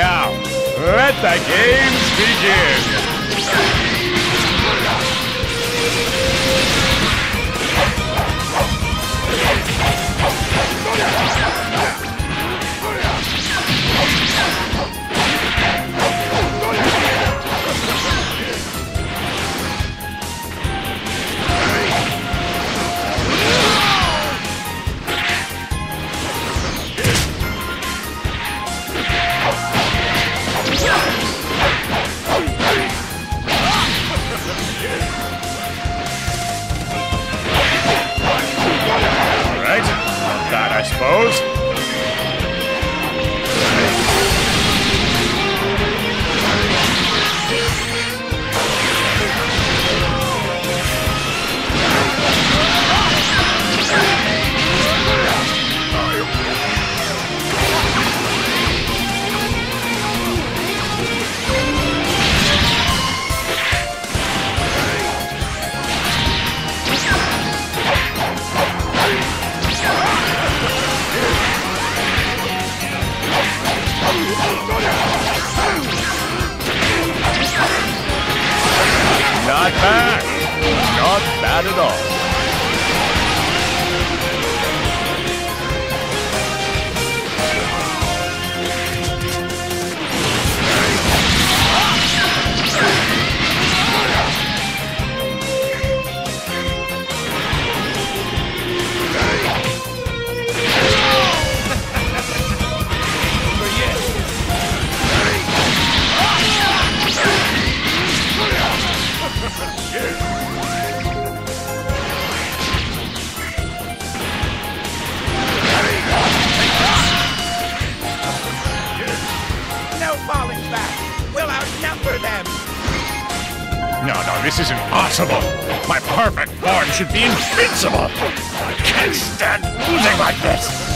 Now, let the games begin! That No, no, this isn't possible. My perfect form should be invincible. I can't stand losing like this.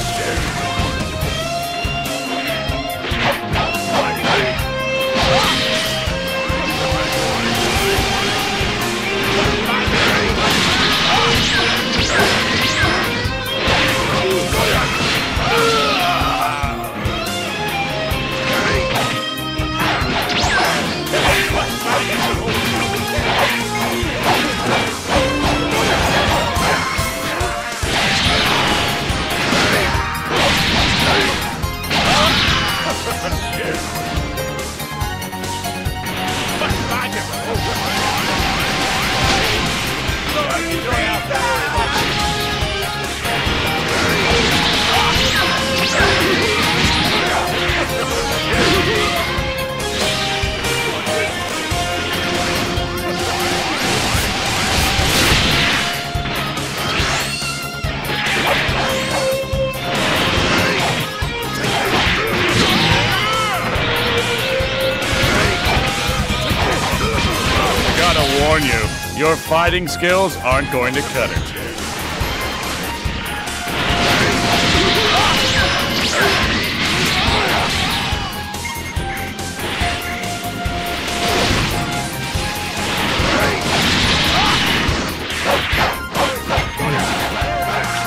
Warn you, your fighting skills aren't going to cut it.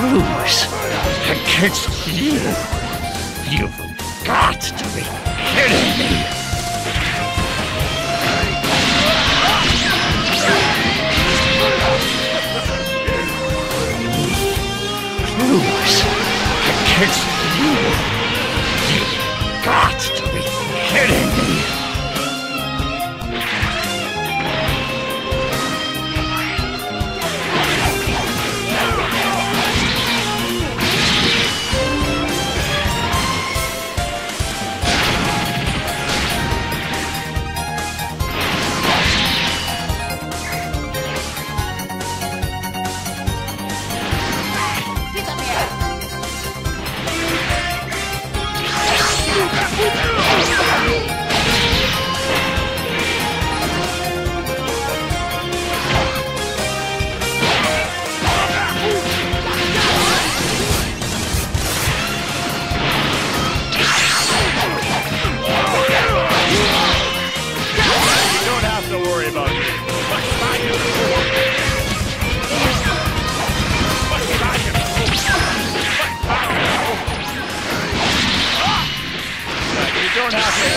Lose against you. You've got to be kidding me. I can't see. The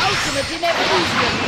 ultimate in evolution.